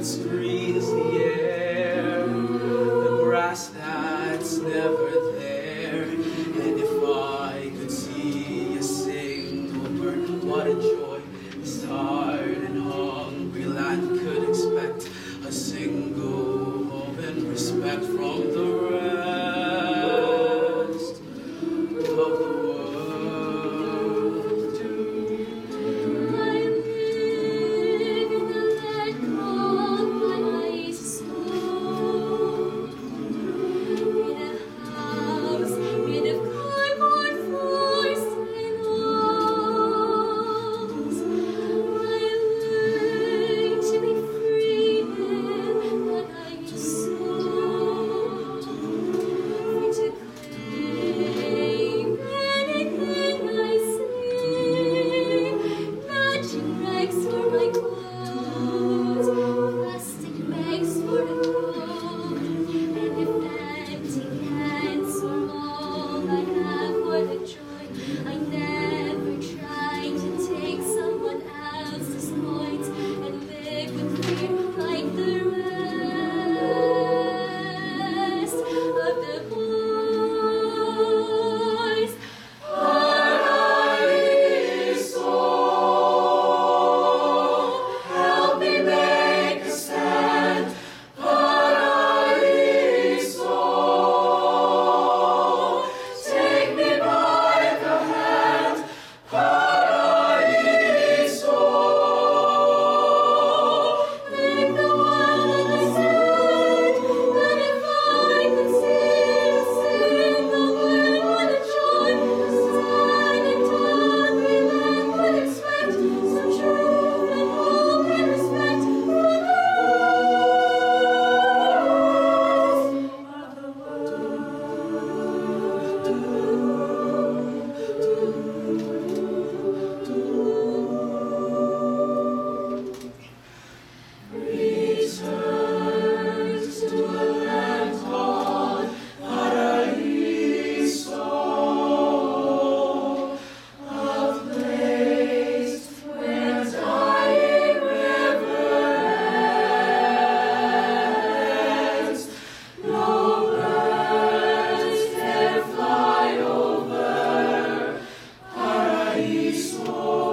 that's green's the air, Christus.